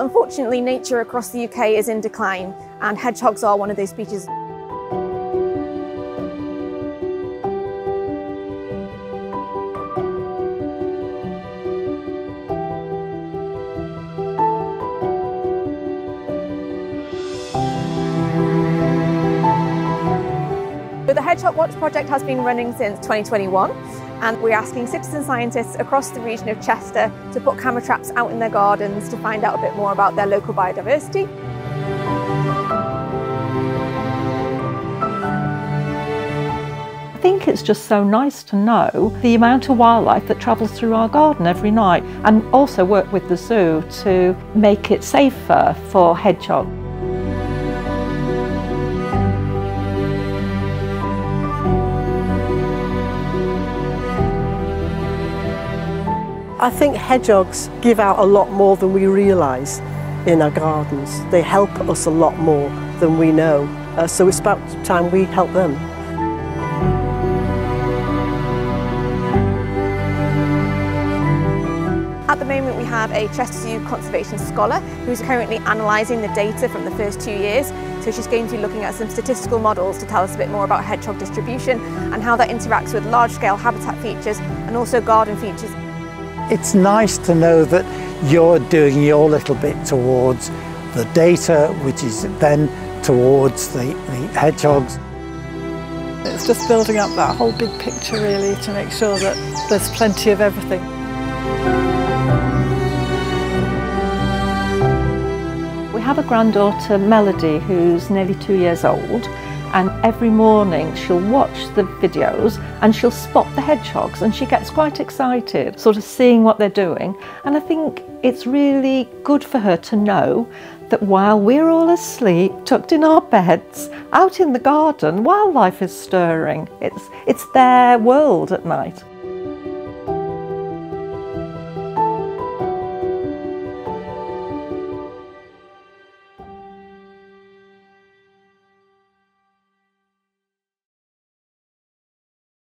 unfortunately, nature across the UK is in decline, and hedgehogs are one of those species. the Hedgehog Watch project has been running since 2021 and we're asking citizen scientists across the region of Chester to put camera traps out in their gardens to find out a bit more about their local biodiversity. I think it's just so nice to know the amount of wildlife that travels through our garden every night and also work with the zoo to make it safer for hedgehogs. I think hedgehogs give out a lot more than we realise in our gardens. They help us a lot more than we know. Uh, so it's about time we help them. At the moment we have a Chester Zoo conservation scholar who's currently analysing the data from the first two years. So she's going to be looking at some statistical models to tell us a bit more about hedgehog distribution and how that interacts with large-scale habitat features and also garden features it's nice to know that you're doing your little bit towards the data, which is then towards the, the hedgehogs. It's just building up that whole big picture really to make sure that there's plenty of everything. We have a granddaughter, Melody, who's nearly two years old and every morning she'll watch the videos and she'll spot the hedgehogs and she gets quite excited sort of seeing what they're doing. And I think it's really good for her to know that while we're all asleep tucked in our beds out in the garden wildlife is stirring. It's it's their world at night